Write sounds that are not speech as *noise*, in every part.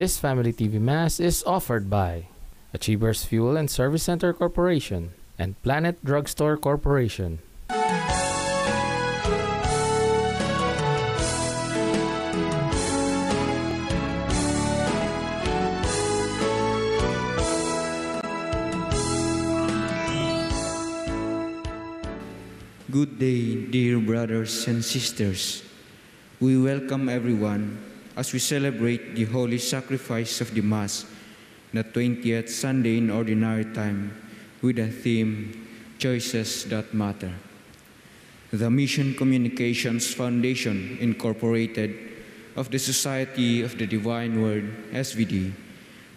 This Family TV Mass is offered by Achievers Fuel and Service Center Corporation and Planet Drugstore Corporation. Good day, dear brothers and sisters. We welcome everyone as we celebrate the holy sacrifice of the Mass, the 20th Sunday in Ordinary Time, with the theme Choices That Matter. The Mission Communications Foundation, Incorporated, of the Society of the Divine Word, SVD,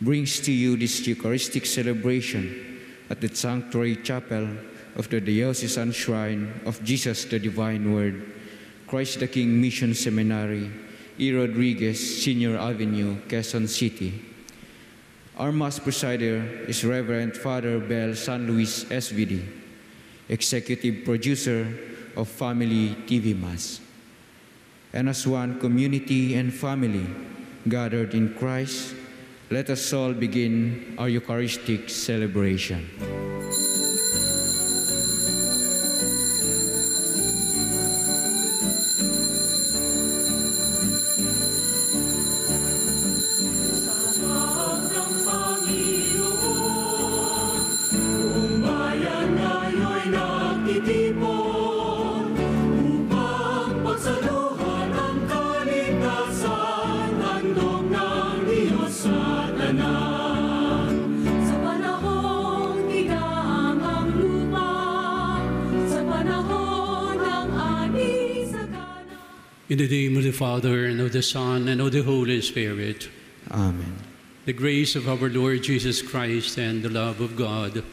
brings to you this Eucharistic celebration at the Sanctuary Chapel of the Diocesan Shrine of Jesus the Divine Word, Christ the King Mission Seminary, E. Rodriguez Senior Avenue, Quezon City. Our Mass presider is Reverend Father Bel San Luis SVD, Executive Producer of Family TV Mass. And as one community and family gathered in Christ, let us all begin our Eucharistic celebration. In the name of the Father, and of the Son, and of the Holy Spirit, Amen. the grace of our Lord Jesus Christ, and the love of God,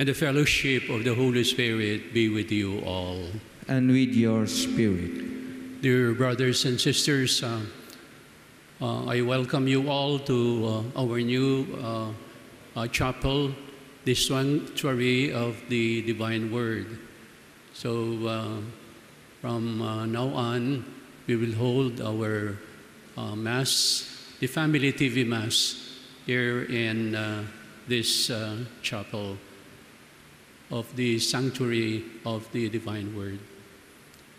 and the fellowship of the Holy Spirit be with you all. And with your spirit. Dear brothers and sisters, uh, uh, I welcome you all to uh, our new uh, uh, chapel, the sanctuary of the Divine Word. So, uh, from uh, now on, we will hold our uh, Mass, the Family TV Mass, here in uh, this uh, chapel of the sanctuary of the Divine Word.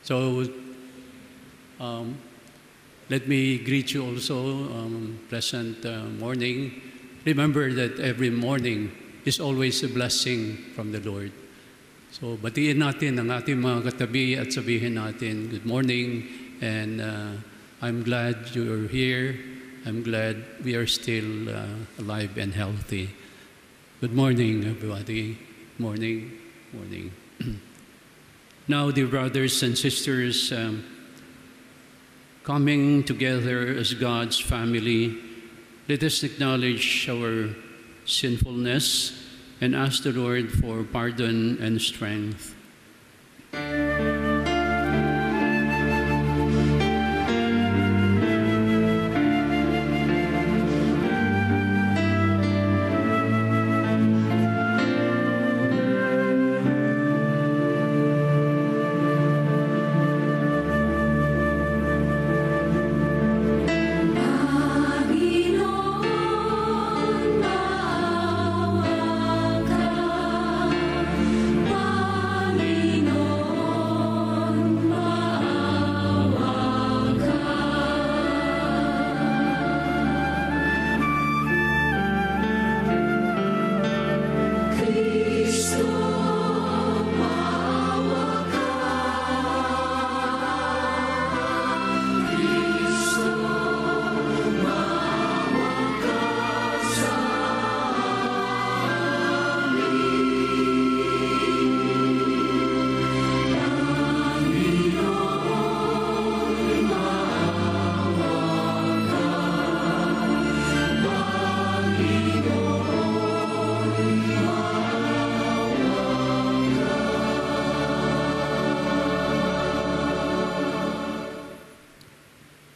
So, um, let me greet you also. Um, pleasant uh, morning. Remember that every morning is always a blessing from the Lord. So, batiin natin ang ating mga katabi at sabihin natin, good morning, and uh, I'm glad you're here. I'm glad we are still uh, alive and healthy. Good morning, everybody. Morning, morning. *clears throat* now, dear brothers and sisters, um, coming together as God's family, let us acknowledge our sinfulness and ask the Lord for pardon and strength.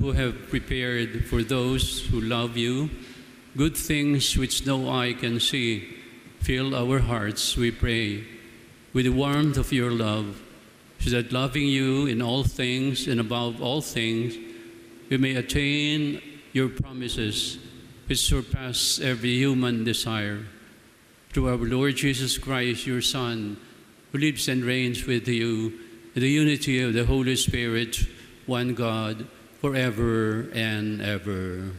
Who have prepared for those who love you good things which no eye can see, fill our hearts, we pray, with the warmth of your love, so that loving you in all things and above all things, we may attain your promises, which surpass every human desire. Through our Lord Jesus Christ, your Son, who lives and reigns with you in the unity of the Holy Spirit, one God, forever and ever.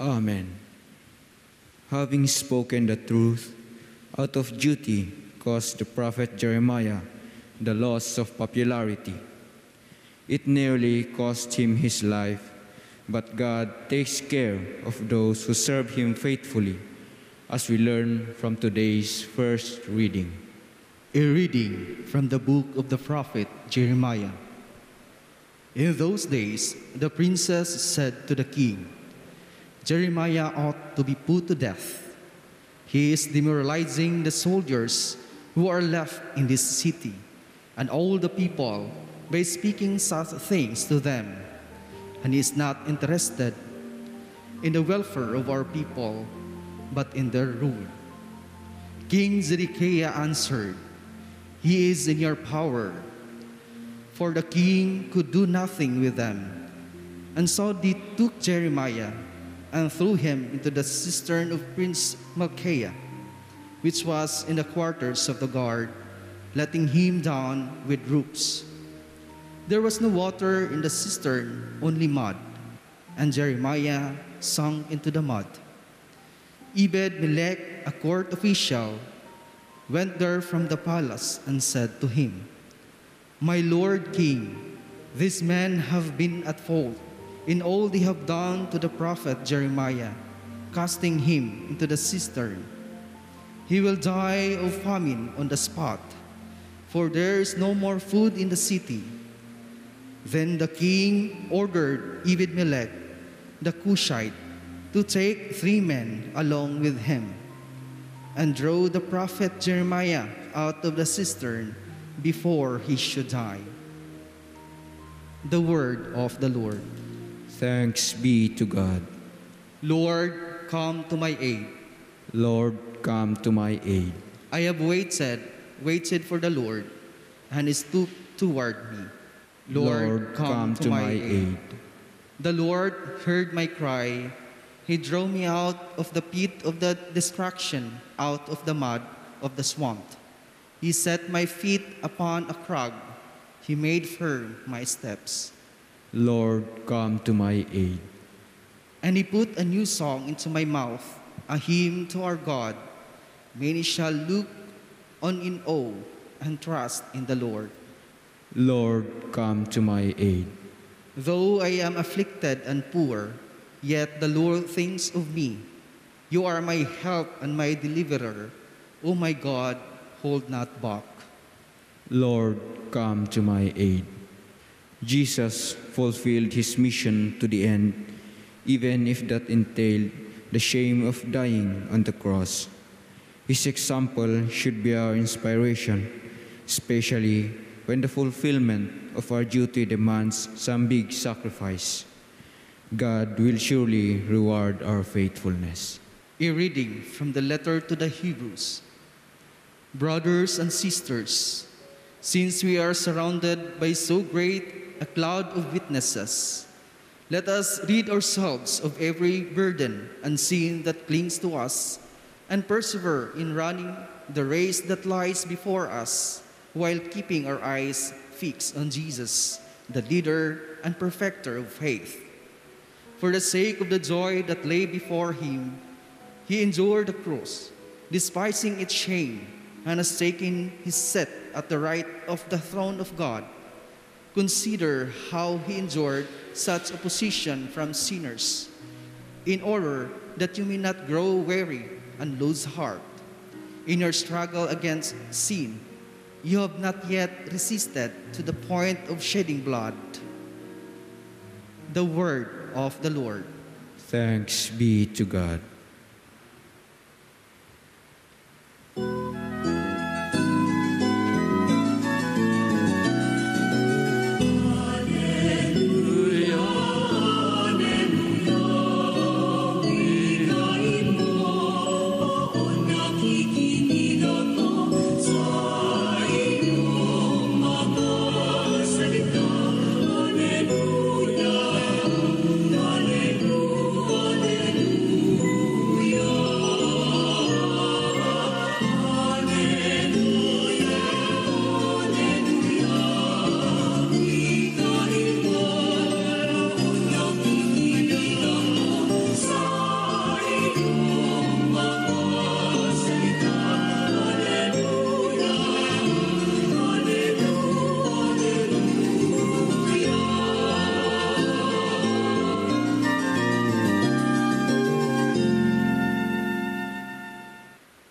Amen. Having spoken the truth, out of duty caused the prophet Jeremiah the loss of popularity. It nearly cost him his life, but God takes care of those who serve him faithfully, as we learn from today's first reading. A reading from the book of the prophet Jeremiah. In those days, the princess said to the king, Jeremiah ought to be put to death. He is demoralizing the soldiers who are left in this city and all the people by speaking such things to them. And he is not interested in the welfare of our people, but in their ruin. King Zedekiah answered, He is in your power, for the king could do nothing with them. And so they took Jeremiah and threw him into the cistern of Prince Malchiah, which was in the quarters of the guard, letting him down with ropes. There was no water in the cistern, only mud, and Jeremiah sunk into the mud. Ebed Melech, a court official, went there from the palace and said to him, My lord king, these men have been at fault in all they have done to the prophet Jeremiah, casting him into the cistern. He will die of famine on the spot, for there is no more food in the city. Then the king ordered Ebed Melech, the Cushite, to take three men along with him and draw the prophet Jeremiah out of the cistern before he should die. The word of the Lord. Thanks be to God. Lord, come to my aid. Lord, come to my aid. I have waited, waited for the Lord, and he stooped toward me. Lord, come, to, my, aid. The Lord heard my cry. He drew me out of the pit of the destruction, out of the mud of the swamp. He set my feet upon a crag. He made firm my steps. Lord, come to my aid. And he put a new song into my mouth, a hymn to our God. Many shall look on in awe and trust in the Lord. Lord, come to my aid. Though I am afflicted and poor, yet the Lord thinks of me. You are my help and my deliverer. O my God, hold not back. Lord, come to my aid. Jesus fulfilled his mission to the end, even if that entailed the shame of dying on the cross. His example should be our inspiration, especially when the fulfillment of our duty demands some big sacrifice. God will surely reward our faithfulness. A reading from the letter to the Hebrews. Brothers and sisters, since we are surrounded by so great a cloud of witnesses, let us rid ourselves of every burden and sin that clings to us and persevere in running the race that lies before us while keeping our eyes fixed on Jesus, the leader and perfecter of faith. For the sake of the joy that lay before him, he endured the cross, despising its shame, and has taken his seat at the right of the throne of God. Consider how he endured such opposition from sinners, in order that you may not grow weary and lose heart. In your struggle against sin, you have not yet resisted to the point of shedding blood. The word of the Lord. Thanks be to God.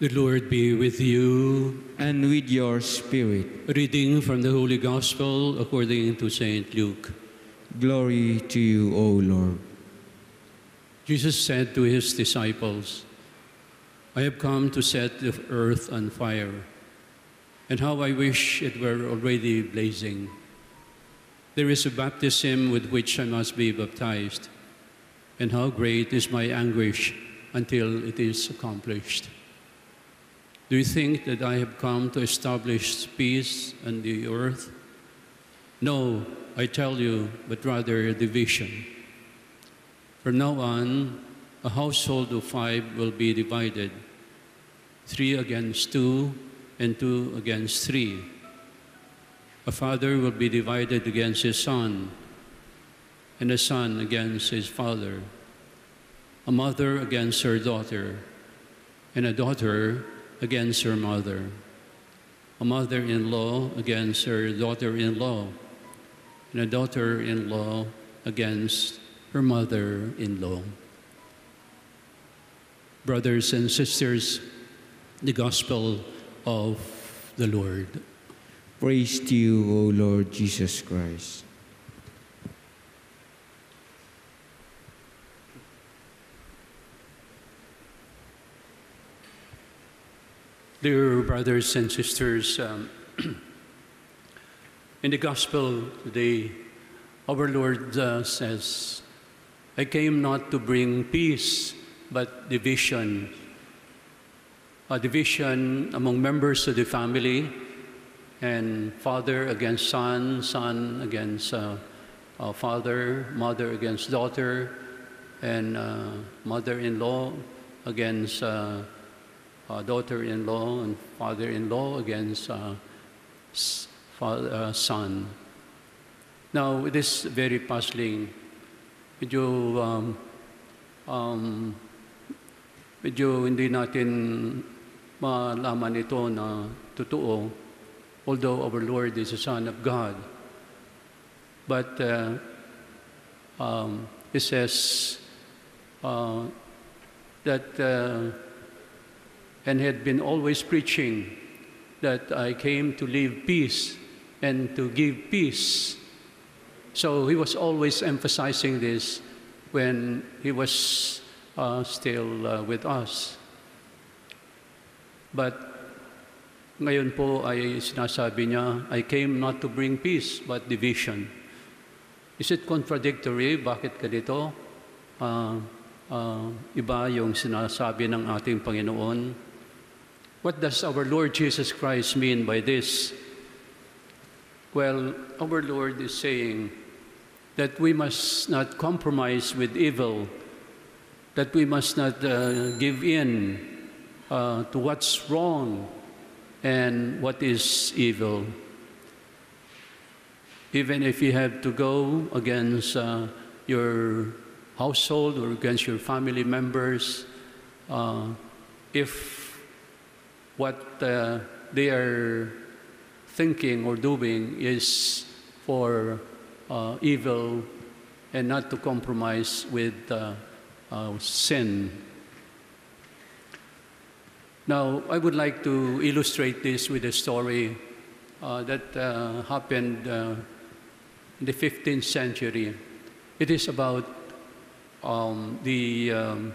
The Lord be with you. And with your spirit, Reading from the Holy Gospel according to St. Luke. glory to you, O Lord. Jesus said to his disciples, I have come to set the earth on fire, and how I wish it were already blazing. There is a baptism with which I must be baptized, and how great is my anguish until it is accomplished. Do you think that I have come to establish peace on the earth? No, I tell you, but rather a division. From now on, a household of five will be divided three against two, and two against three. A father will be divided against his son, and a son against his father, a mother against her daughter, and a daughter against her mother, a mother in law against her daughter in law, and a daughter in law against her mother in law. Brothers and sisters, the gospel of the Lord. Praise to you, O Lord Jesus Christ. Dear brothers and sisters, um, *clears throat* in the gospel today, our Lord uh, says, I came not to bring peace, but division. A division among members of the family, and father against son, son against uh, uh, father, mother against daughter, and uh, mother in law against uh, daughter-in-law and father-in-law against uh, father, uh, son. Now, it is very puzzling. Medyo, um, um, medyo hindi natin malaman ito na totoo, although our Lord is a Son of God. But uh, um, it says uh, that uh, and had been always preaching that I came to leave peace and to give peace. So he was always emphasizing this when he was uh, still uh, with us. But ngayon po ay sinasabi niya, I came not to bring peace but division. Is it contradictory? Bakit ganito? Ah, ah, iba yung sinasabi ng ating Panginoon. What does our Lord Jesus Christ mean by this? Well, our Lord is saying that we must not compromise with evil, that we must not uh, give in uh, to what's wrong and what is evil. Even if you have to go against uh, your household or against your family members, uh, if what uh, they are thinking or doing is for uh, evil and not to compromise with uh, uh, sin. Now, I would like to illustrate this with a story uh, that uh, happened in the 15th century. It is about um, the um,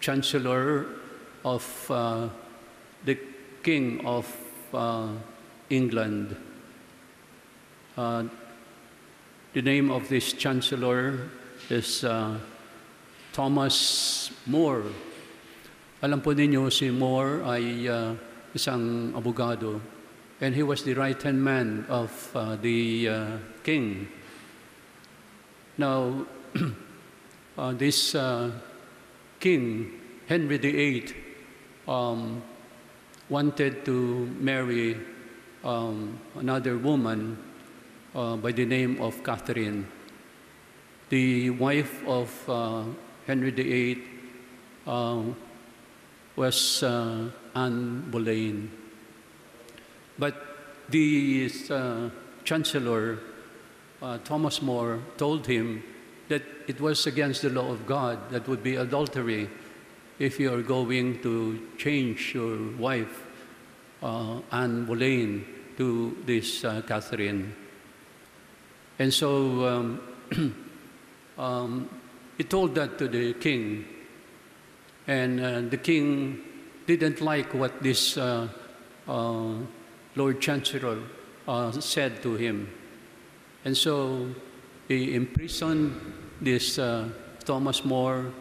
chancellor of king of uh, England. Uh, the name of this chancellor is uh, Thomas More. Alam po ninyo si More ay uh, isang abogado and he was the right-hand man of uh, the uh, king. Now, *clears throat* uh, this uh, king, Henry VIII, um, wanted to marry um, another woman uh, by the name of Catherine. The wife of uh, Henry VIII uh, was uh, Anne Boleyn. But the uh, chancellor, uh, Thomas More, told him that it was against the law of God that would be adultery if you are going to change your wife, uh, Anne Boleyn, to this uh, Catherine. And so um, *clears throat* um, he told that to the king, and uh, the king didn't like what this uh, uh, Lord Chancellor uh, said to him. And so he imprisoned this uh, Thomas More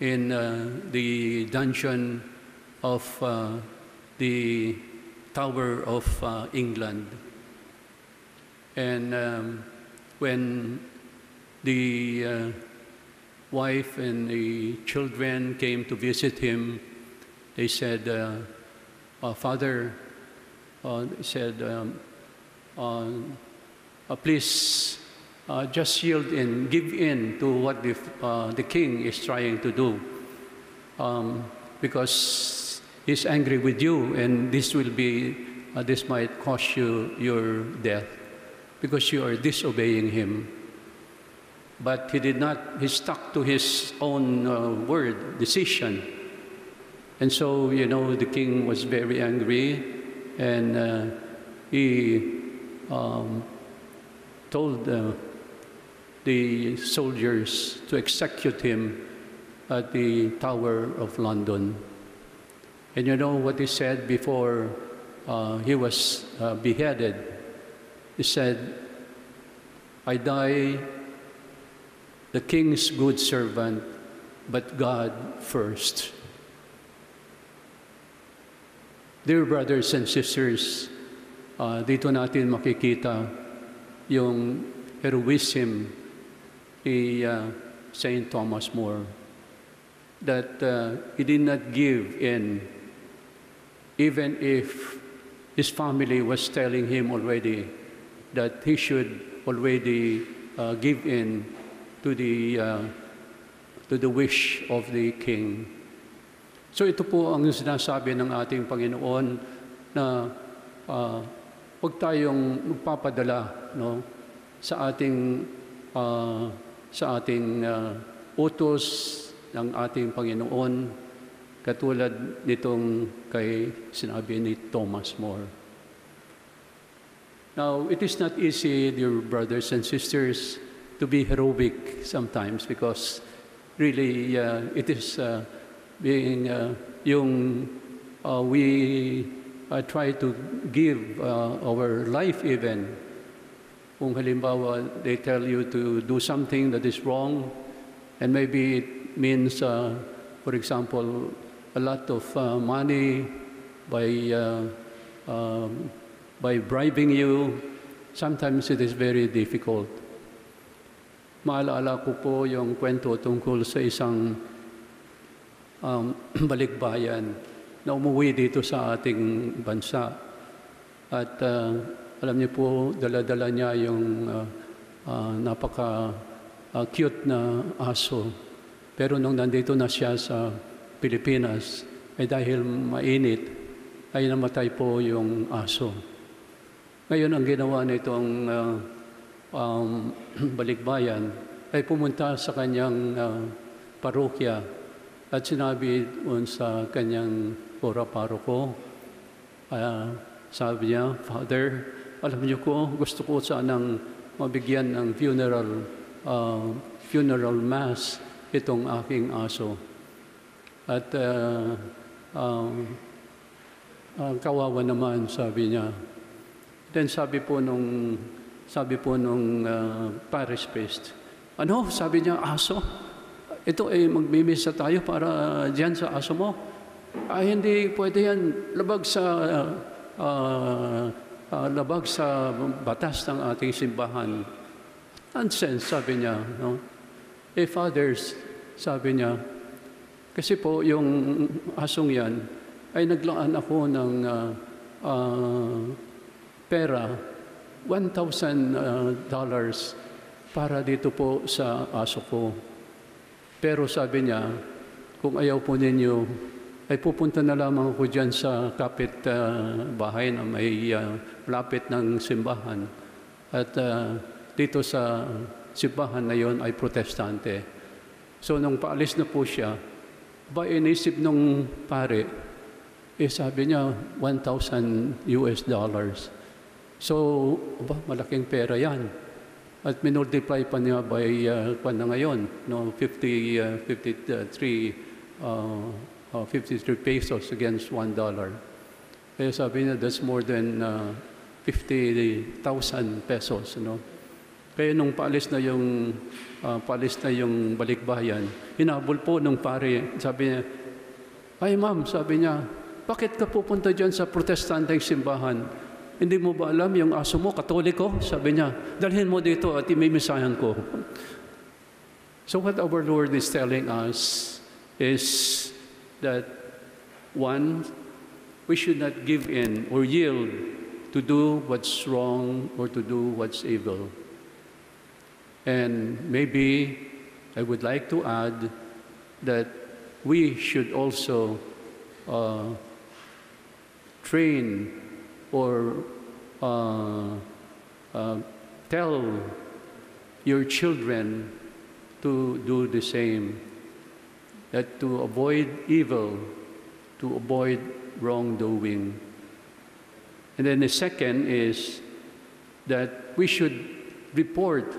in uh, the dungeon of uh, the Tower of uh, England. And um, when the wife and the children came to visit him, they said, uh, uh, Father, uh, said, um, please uh, just yield in, give in to what the, uh, the king is trying to do. Um, because he's angry with you, and this will be, uh, this might cost you your death because you are disobeying him. But he did not, he stuck to his own uh, word, decision. And so, you know, the king was very angry and uh, he um, told uh, the soldiers to execute him at the Tower of London. And you know what he said before uh, he was uh, beheaded? He said, I die the king's good servant, but God first. Dear brothers and sisters, uh, dito natin makikita yung heroism ni uh, St. Thomas More that uh, he did not give in even if his family was telling him already that he should already uh, give in to the uh, to the wish of the king. So ito po ang sinasabi ng ating Panginoon na uh, huwag tayong magpapadala no sa ating uh, sa ating uh, utos ng ating Panginoon katulad nitong kay sinabi ni Thomas More. Now, it is not easy, dear brothers and sisters, to be heroic sometimes because really uh, it is uh, being uh, yung uh, we uh, try to give uh, our life even. Kung halimbawa, they tell you to do something that is wrong, and maybe it means, uh, for example, a lot of uh, money by, uh, um, by bribing you. Sometimes it is very difficult. Maalala ko po yung kwento tungkol sa isang um, *clears throat* balikbayan na umuwi dito sa ating bansa. At uh, alam niyo po, dala-dala niya yung uh, uh, napaka uh, cute na aso. Pero nung nandito na siya sa Pilipinas, ay dahil mainit, ay namatay po yung aso. Ngayon, ang ginawa nitong uh, um, *clears throat* balikbayan ay pumunta sa kanyang uh, parokya at sinabi doon sa kanyang ora paroko, uh, sabi niya, Father, alam niyo ko, gusto ko sanang mabigyan ng funeral, uh, funeral mass itong aking aso. At uh, um, uh, kawawa naman, sabi niya. Then sabi po nung sabi po nung uh, parish priest, ano? Sabi niya, aso? Ito ay magmimisa tayo para diyan sa aso mo. Ay, hindi pwede yan. Labag sa uh, uh, uh, labag sa batas ng ating simbahan. Nonsense, sabi niya. No? Eh, fathers, sabi niya, kasi po yung asong yan, ay naglaan ako ng uh, uh, pera, $1,000 uh, dollars para dito po sa aso ko. Pero sabi niya, kung ayaw po ninyo, ay pupunta na lamang ako dyan sa kapit uh, bahay na may uh, lapit ng simbahan. At uh, dito sa simbahan na yon ay protestante. So nung paalis na po siya, ba inisip nung pare, eh sabi niya 1,000 US dollars. So, ba, malaking pera yan. At minultiply pa niya by, uh, pa na ngayon, no, 50, uh, 53, uh, uh, 53 pesos against 1 dollar. Kaya sabi niya, that's more than uh, 50,000 pesos, no? Kaya nung paalis na yung uh, paalis na yung balikbayan, hinabol po nung pare, sabi niya, ay ma'am, sabi niya, bakit ka pupunta dyan sa protestanteng simbahan? Hindi mo ba alam yung aso mo, katoliko? Sabi niya, dalhin mo dito at imimisahan ko. So what our Lord is telling us is that one, we should not give in or yield to do what's wrong or to do what's evil. And maybe I would like to add that we should also uh, train or uh, uh, tell your children to do the same, that to avoid evil, to avoid wrongdoing. And then the second is that we should report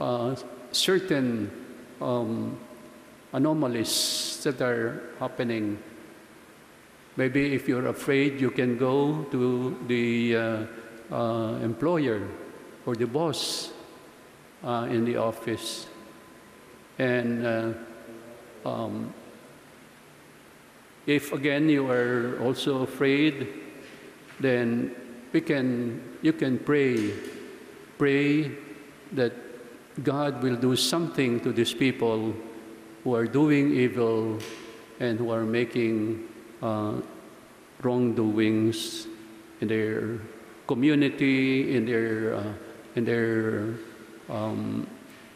uh, certain um, anomalies that are happening. Maybe if you're afraid, you can go to the uh, uh, employer or the boss uh, in the office. And uh, um, if again you are also afraid, then we can, you can pray. Pray that God will do something to these people who are doing evil and who are making uh, wrongdoings in their community, in their, uh, in their, um,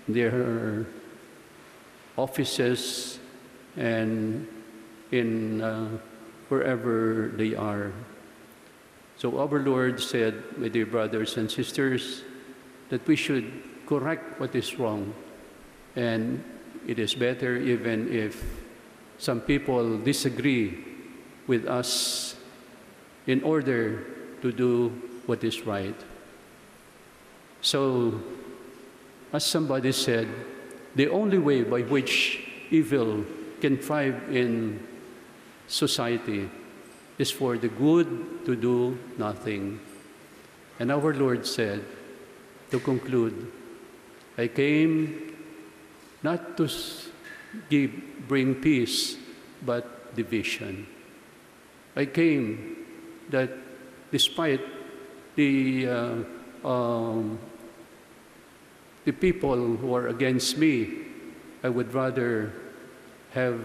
their offices, and in uh, wherever they are. So our Lord said, my dear brothers and sisters, that we should correct what is wrong and it is better even if some people disagree with us in order to do what is right. So, as somebody said, the only way by which evil can thrive in society is for the good to do nothing. And our Lord said, to conclude, I came not to give, bring peace, but division. I came that despite the, uh, um, the people who are against me, I would rather have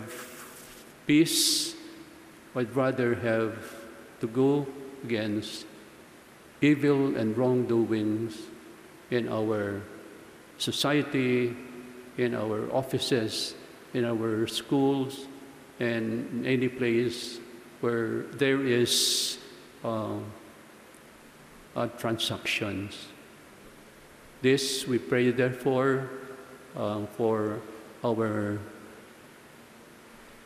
peace. I'd rather have to go against evil and wrongdoings in our society, in our offices, in our schools, and in any place where there is uh, uh, transactions. This we pray, therefore, uh, for our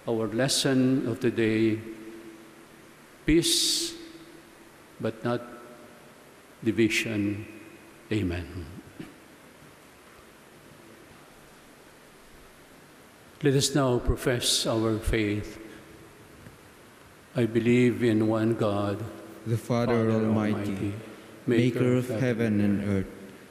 our lesson of the day: peace, but not division. Amen. Let us now profess our faith. I believe in one God, The Father Almighty, maker of heaven and earth,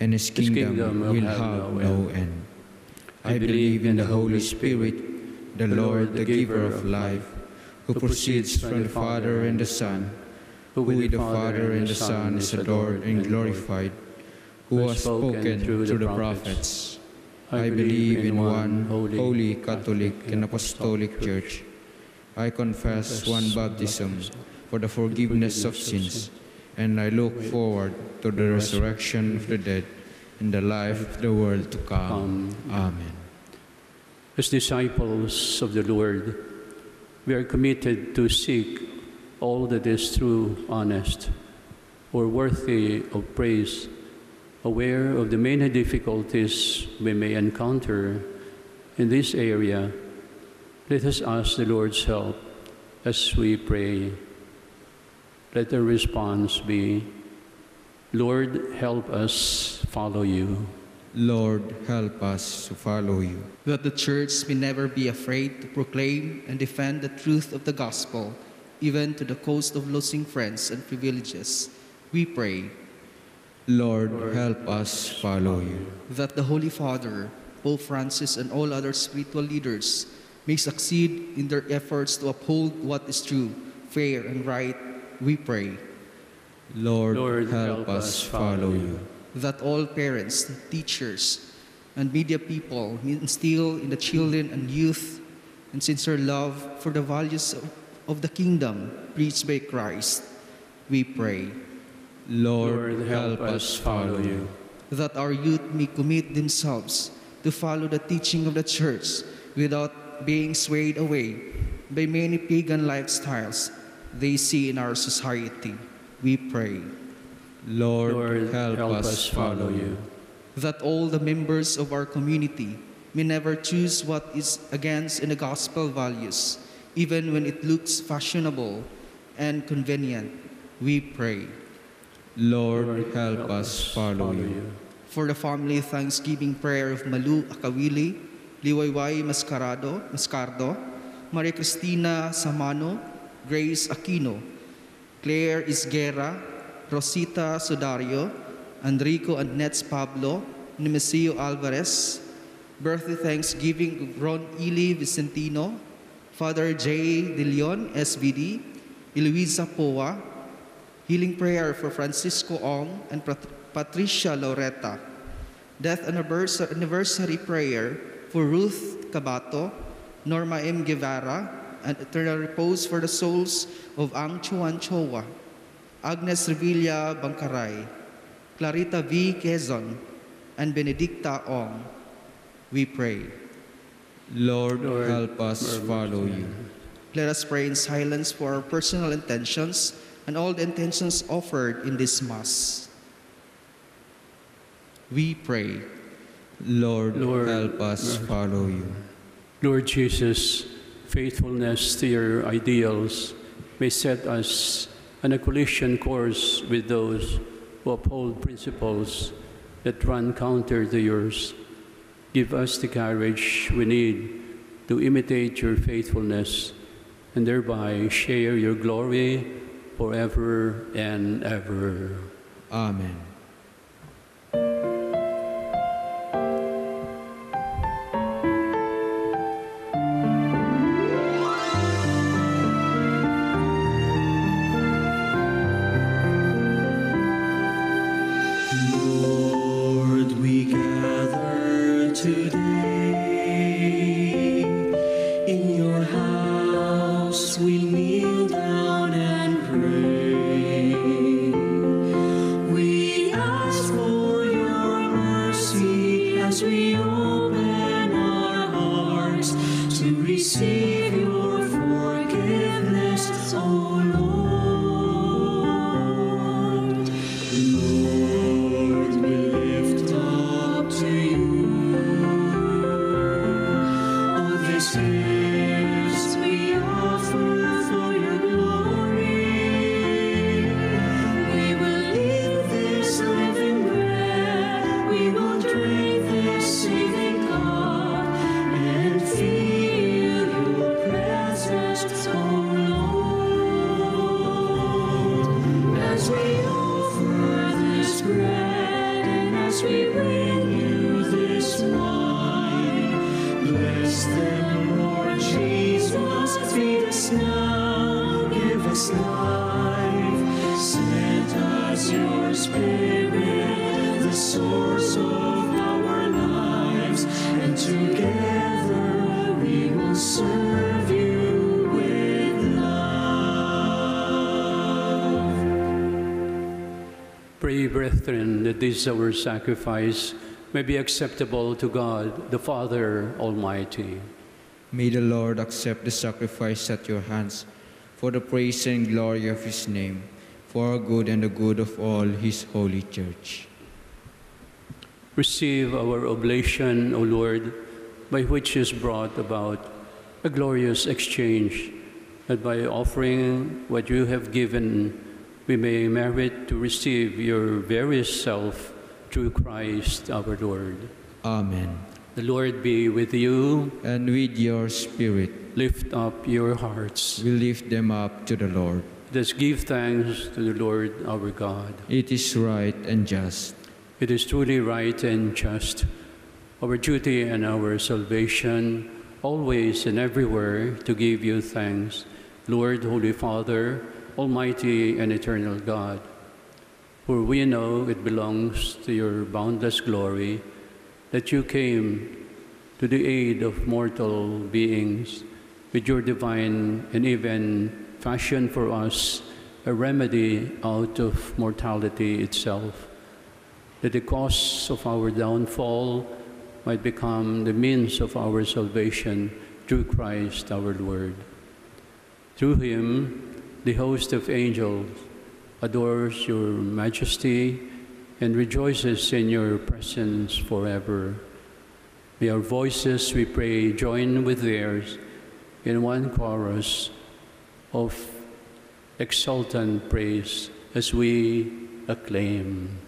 and his kingdom will have no end. I believe in the Holy Spirit, the Lord, the giver of life, who proceeds from the Father and the Son, who with the Father and the Son is adored and glorified, who has spoken through the prophets. I believe in one holy, Catholic, and Apostolic Church. I confess one baptism for the forgiveness of sins, and I look forward to the resurrection of the dead and the life of the world to come. Amen. As disciples of the Lord, we are committed to seek all that is true, honest, or worthy of praise, aware of the many difficulties we may encounter in this area. Let us ask the Lord's help as we pray. Let the response be, Lord, help us follow you. Lord, help us to follow you. that the church may never be afraid to proclaim and defend the truth of the gospel, even to the cost of losing friends and privileges. We pray Lord, help us follow you. that the Holy Father, Pope Francis, and all other spiritual leaders may succeed in their efforts to uphold what is true, fair, and right. We pray Lord, Lord, help us follow you. that all parents, teachers, and media people instill in the children and youth and sincere love for the values of, of the kingdom preached by Christ. We pray Lord, help us follow you. that our youth may commit themselves to follow the teaching of the church without being swayed away by many pagan lifestyles they see in our society. We pray Lord, help us follow you. that all the members of our community may never choose what is against in the gospel values, even when it looks fashionable and convenient. We pray Lord, help us follow you. for the family thanksgiving prayer of Malu Akawili Liwayway Mascarado, Mascardo, Maria Cristina Samano, Grace Aquino, Claire Isguera, Rosita Sudario, Enrico and Nets Pablo, Nemesio Alvarez, birthday thanksgiving Ron Ili Vicentino, Father J. De Leon, SVD, Eloisa Poa, healing prayer for Francisco Ong and Pat- Patricia Loretta, death anniversary prayer for Ruth Cabato, Norma M. Guevara, and eternal repose for the souls of Ang Chuan Chowa, Agnes Revilla Bangkaray, Clarita V. Quezon, and Benedicta Ong. We pray. Lord, Lord, help us follow you. Let us pray in silence for our personal intentions and all the intentions offered in this Mass. We pray. Lord, Lord, help us follow you. Lord Jesus, faithfulness to your ideals may set us on a collision course with those who uphold principles that run counter to yours. Give us the courage we need to imitate your faithfulness and thereby share your glory forever and ever. Amen. That this our sacrifice may be acceptable to God, the Father Almighty. May the Lord accept the sacrifice at your hands for the praise and glory of his name, for our good and the good of all his holy church. Receive our oblation, O Lord, by which is brought about a glorious exchange, that by offering what you have given, we may merit to receive your various self through Christ our Lord. Amen. The Lord be with you. And with your spirit, Lift up your hearts. we lift them up to the Lord. Let us give thanks to the Lord our God. It is right and just. It is truly right and just, our duty and our salvation, always and everywhere to give you thanks, Lord, Holy Father, Almighty and eternal God. For we know it belongs to your boundless glory that you came to the aid of mortal beings with your divine and even fashioned for us a remedy out of mortality itself that the cause of our downfall might become the means of our salvation through Christ our Lord. Through him, the host of angels adores your majesty and rejoices in your presence forever. May our voices, we pray, join with theirs in one chorus of exultant praise as we acclaim.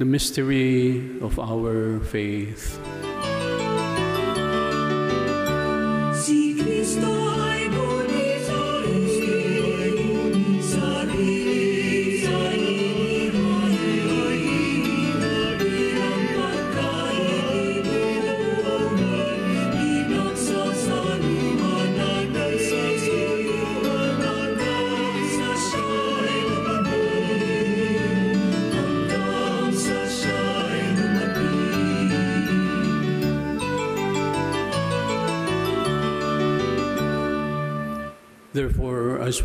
The mystery of our faith.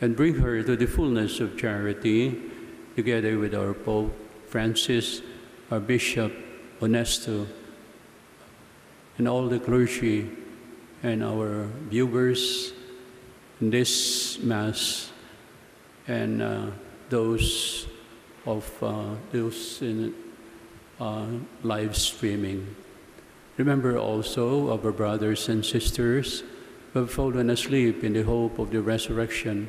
and bring her to the fullness of charity, together with our Pope Francis, our Bishop Honesto, and all the clergy and our viewers in this Mass, and uh, those of uh, those in uh, live streaming. Remember also our brothers and sisters who have fallen asleep in the hope of the resurrection,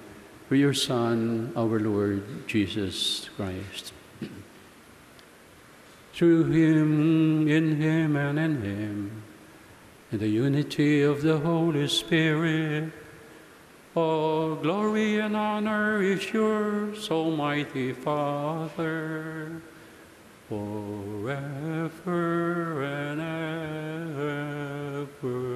through your Son, our Lord Jesus Christ. *clears throat* Through him, in him, and in him, in the unity of the Holy Spirit, all glory and honor is yours, Almighty Father, forever and ever.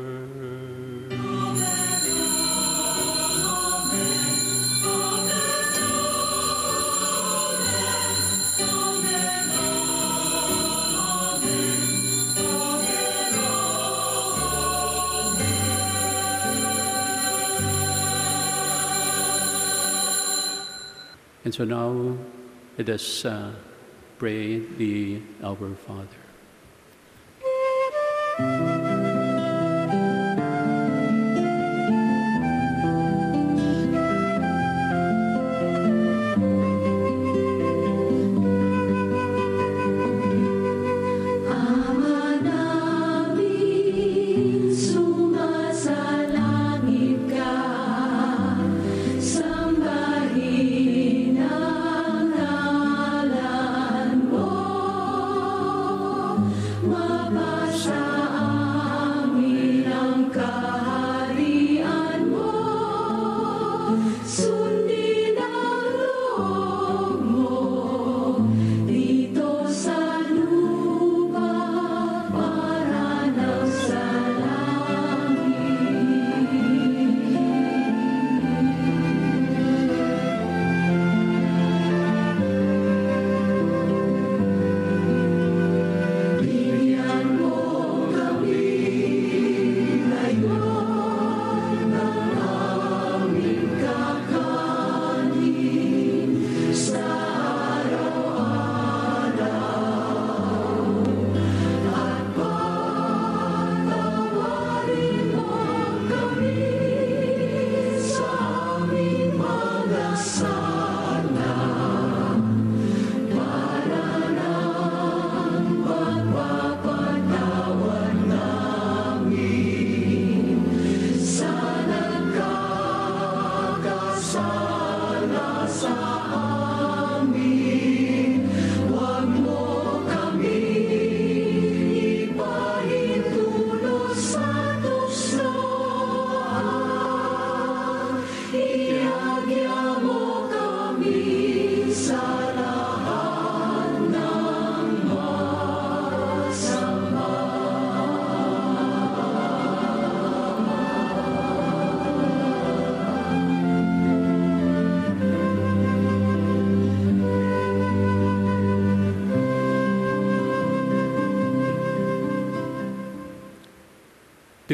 And so now let us uh, pray the Our Father.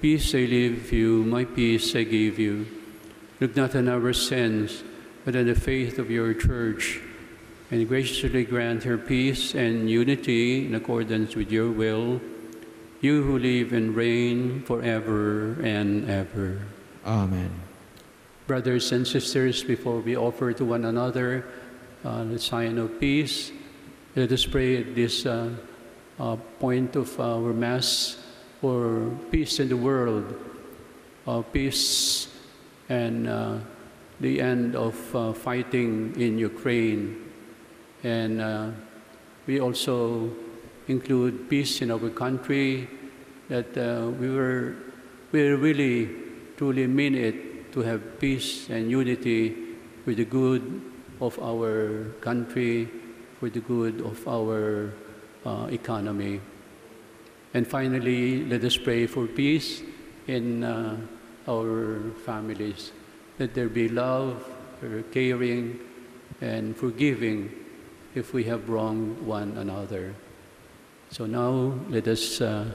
Peace I leave you, my peace I give you. Look not on our sins, but on the faith of your church, and graciously grant her peace and unity in accordance with your will, you who live and reign forever and ever. Amen. Brothers and sisters, before we offer to one another uh, the sign of peace, let us pray at this uh, uh, point of our Mass for peace in the world, uh, peace and uh, the end of uh, fighting in Ukraine. And uh, we also include peace in our country, that uh, we were we really truly mean it to have peace and unity with the good of our country, for the good of our uh, economy. And finally, let us pray for peace in uh, our families, that there be love, uh, caring, and forgiving if we have wronged one another. So now let us uh,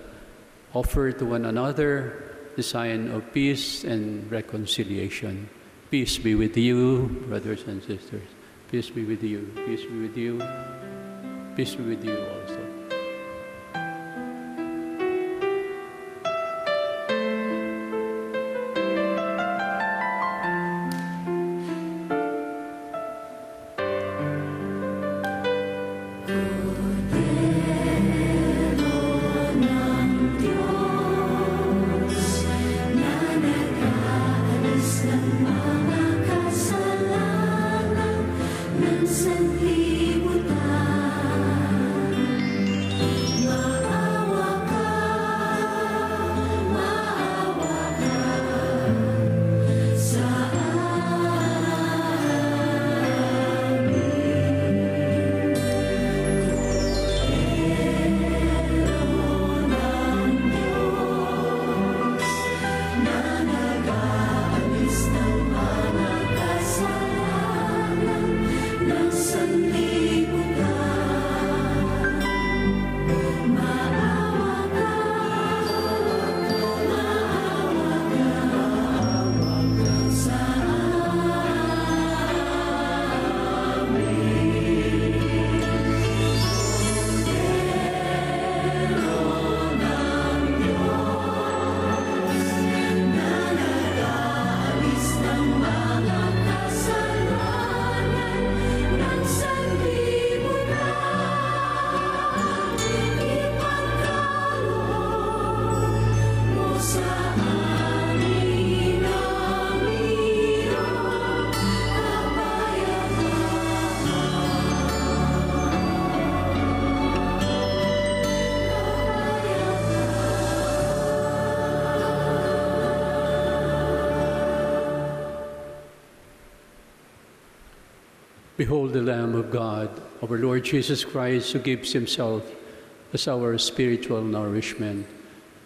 offer to one another the sign of peace and reconciliation. Peace be with you, brothers and sisters. Peace be with you. Peace be with you. Peace be with you also. Behold the Lamb of God, our Lord Jesus Christ, who gives himself as our spiritual nourishment.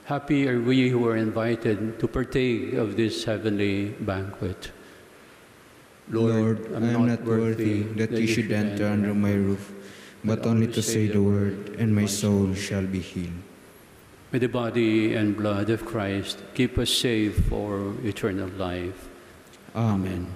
Happy are we who are invited to partake of this heavenly banquet. Lord, I am not worthy that you should enter under my roof, but only to say the word, and my soul shall be healed. May the body and blood of Christ keep us safe for eternal life. Amen.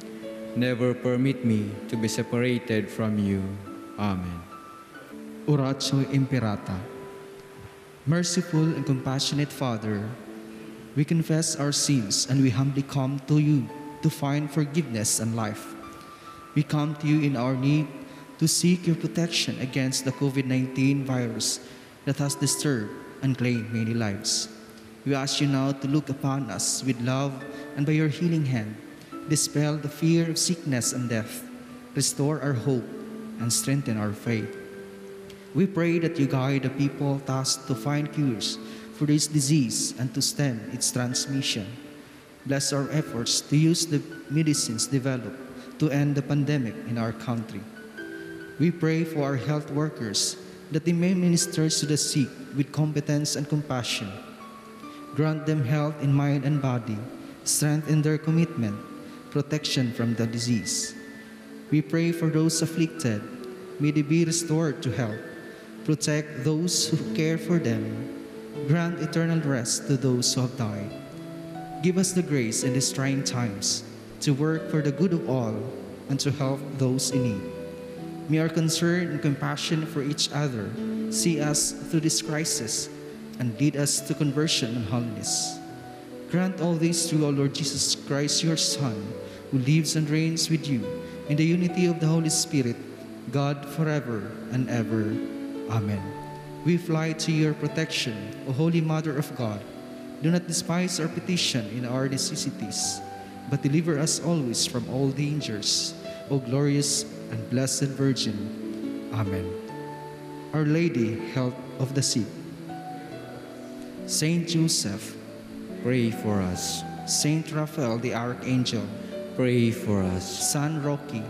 Never permit me to be separated from you. Amen. Oratio Imperata. Merciful and compassionate Father, we confess our sins and we humbly come to you to find forgiveness and life. We come to you in our need to seek your protection against the COVID 19 virus that has disturbed and claimed many lives. We ask you now to look upon us with love and by your healing hand, dispel the fear of sickness and death, restore our hope, and strengthen our faith. We pray that you guide the people tasked to find cures for this disease and to stem its transmission. Bless our efforts to use the medicines developed to end the pandemic in our country. We pray for our health workers that they may minister to the sick with competence and compassion. Grant them health in mind and body, strength in their commitment, protection from the disease. We pray for those afflicted. May they be restored to health. Protect those who care for them. Grant eternal rest to those who have died. Give us the grace in these trying times to work for the good of all and to help those in need. May our concern and compassion for each other see us through this crisis and lead us to conversion and holiness. Grant all this through our Lord Jesus Christ, your Son, who lives and reigns with you in the unity of the Holy Spirit, God forever and ever. Amen. We fly to your protection, O Holy Mother of God. Do not despise our petition in our necessities, but deliver us always from all dangers, O glorious and blessed Virgin. Amen. Our Lady, help of the Sick. Saint Joseph, Pray for us. Saint Raphael the Archangel, Pray for us. San Roque,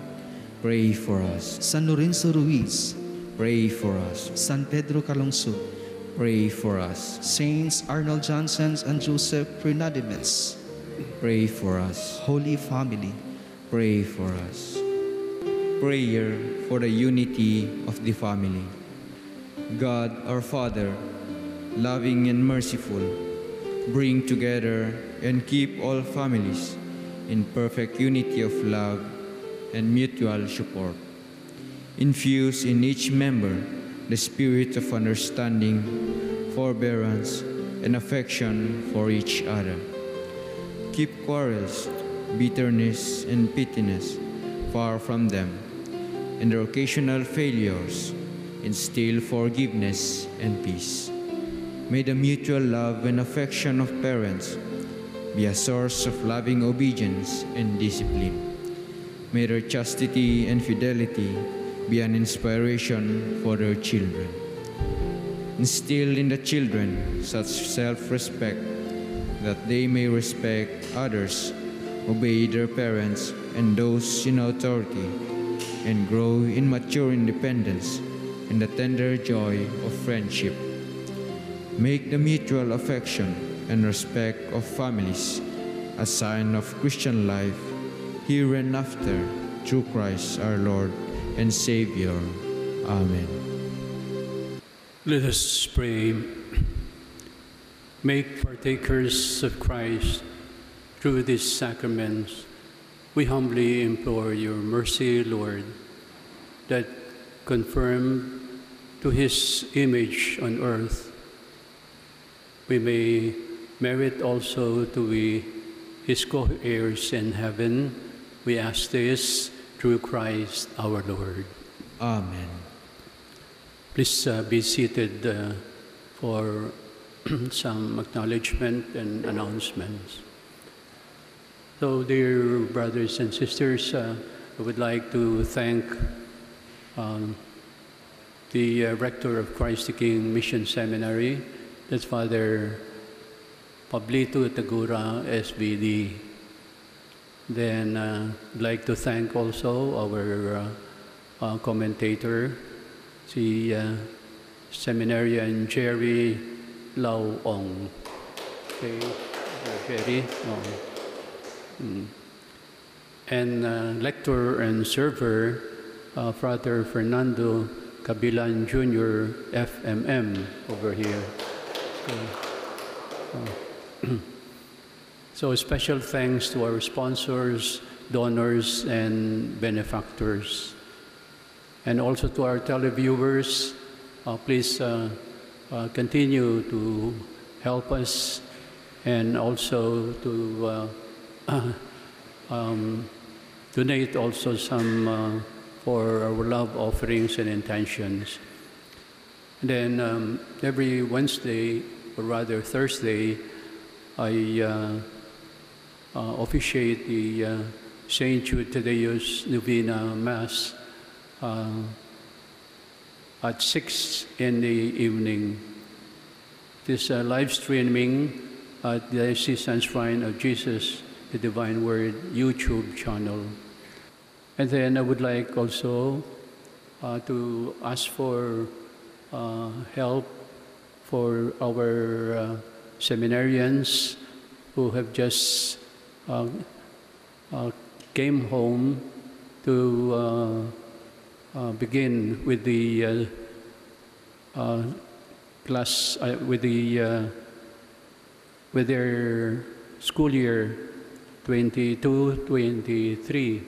Pray for us. San Lorenzo Ruiz, Pray for us. San Pedro Calungsod, Pray for us. Saints Arnold Janssen and Joseph Freinademetz, Pray for us. Holy Family, Pray for us. Prayer for the unity of the family. God our Father, loving and merciful, bring together and keep all families in perfect unity of love and mutual support. Infuse in each member the spirit of understanding, forbearance, and affection for each other. Keep quarrels, bitterness, and pettiness far from them, and their occasional failures instill forgiveness and peace. May the mutual love and affection of parents be a source of loving obedience and discipline. May their chastity and fidelity be an inspiration for their children. Instill in the children such self respect that they may respect others, obey their parents and those in authority, and grow in mature independence and the tender joy of friendship. Make the mutual affection and respect of families a sign of Christian life here and after through Christ our Lord and Savior. Amen. Let us pray. Make partakers of Christ through these sacraments. We humbly implore your mercy, Lord, that confirm to his image on earth, we may merit also to be his co-heirs in heaven. We ask this through Christ our Lord. Amen. Please uh, be seated uh, for *clears throat* some acknowledgement and announcements. So, dear brothers and sisters, uh, I would like to thank um, the uh, rector of Christ the King Mission Seminary, that's Father Pablito Tagura, SVD. Then uh, I'd like to thank also our uh, uh, commentator, si uh, Seminarian Jerry Lau Ong. Okay, uh, Jerry. Oh. Mm. And uh, lecturer and server, Frater Fernando Cabilan Jr., FMM, over here. Okay. Oh. *clears throat* So special thanks to our sponsors, donors and benefactors. And also to our televiewers, uh, please uh, uh, continue to help us and also to uh, *clears throat* um, donate also some uh, for our love offerings and intentions. And then um, every Wednesday, or rather Thursday, I uh, uh, officiate the uh, St. Jude Thaddeus Novena Mass uh, at 6 in the evening. It is a live streaming at the Diocesan Shrine of Jesus, the Divine Word YouTube channel. And then I would like also uh, to ask for uh, help for our uh, seminarians who have just uh, uh, came home to uh, uh, begin with the uh, uh, class uh, with the uh, with their school year 22-23.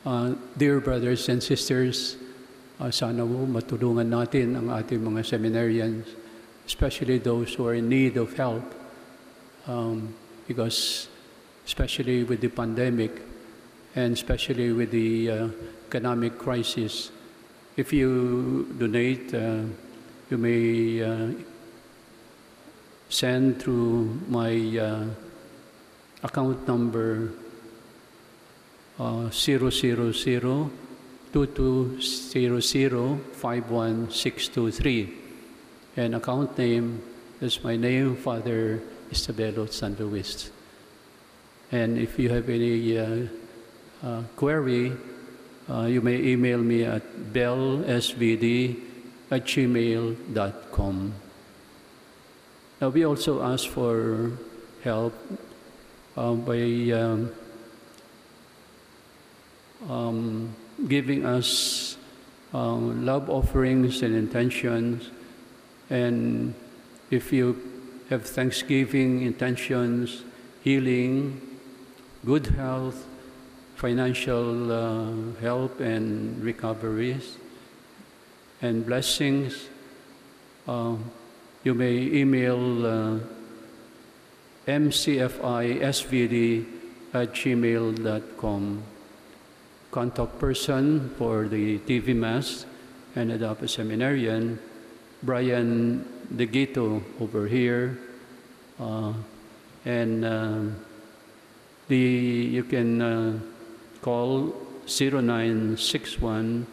Uh, dear brothers and sisters, uh, sana mo matulungan natin ang ating mga seminarians, especially those who are in need of help. Um, because especially with the pandemic and especially with the uh, economic crisis, if you donate, uh, you may uh, send through my uh, account number uh, 000 2200 And account name is my name, Father Isabelo San Luis. And if you have any uh, uh, query, uh, you may email me at bellsvd at gmail.com. Now, we also ask for help uh, by um, um, giving us um, love offerings and intentions. And if you have thanksgiving intentions, healing, good health, financial uh, help and recoveries, and blessings, uh, you may email uh, mcfisvd at gmail.com. Contact person for the TV Mass and Adopt a Seminarian, Brian DeGito over here. Uh, and um, the, you can uh, call 0961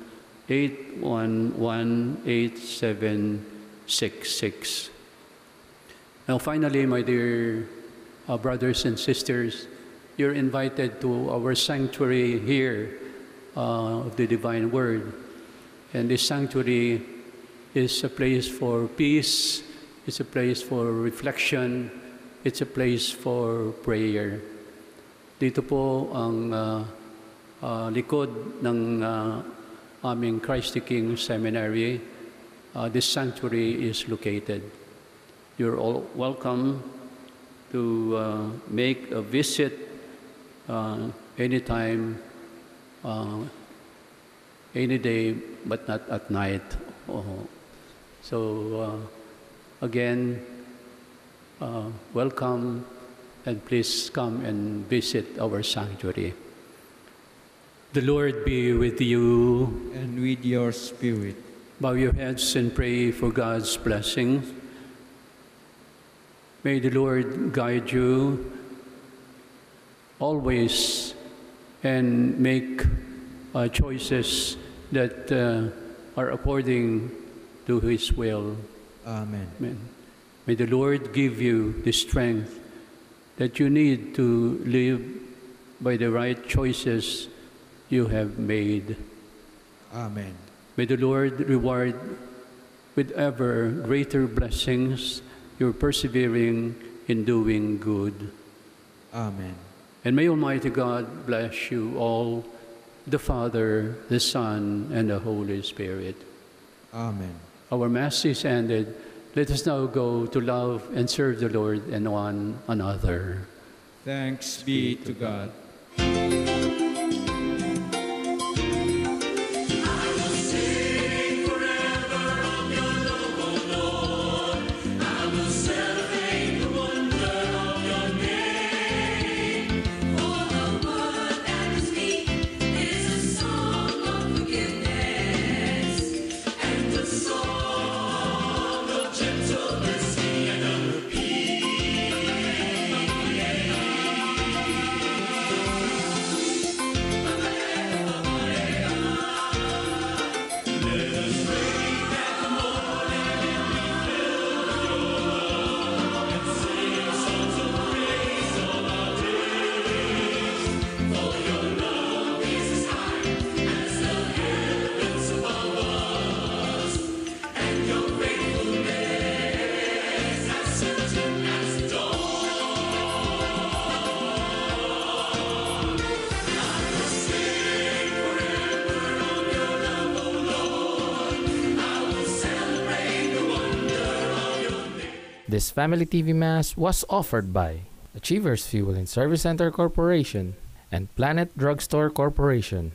811 Now, finally, my dear uh, brothers and sisters, you're invited to our sanctuary here uh, of the Divine Word. And this sanctuary is a place for peace, it's a place for reflection, it's a place for prayer. Dito po ang uh, uh, likod ng uh, aming Christ the King Seminary. Uh, this sanctuary is located. You're all welcome to uh, make a visit uh, anytime, uh, any day, but not at night. Oh. So, uh, again, uh, welcome and please come and visit our sanctuary. The Lord be with you. and with your spirit. Bow your heads and pray for God's blessing. May the Lord guide you always and make uh, choices that uh, are according to His will. Amen. Amen. May the Lord give you the strength that you need to live by the right choices you have made. Amen. May the Lord reward with ever greater blessings your persevering in doing good. Amen. And may Almighty God bless you all, the Father, the Son, and the Holy Spirit. Amen. Our Mass is ended. Let us now go to love and serve the Lord and one another. Thanks be to God. Family TV Mass was offered by Achievers Fuel and Service Center Corporation and Planet Drugstore Corporation.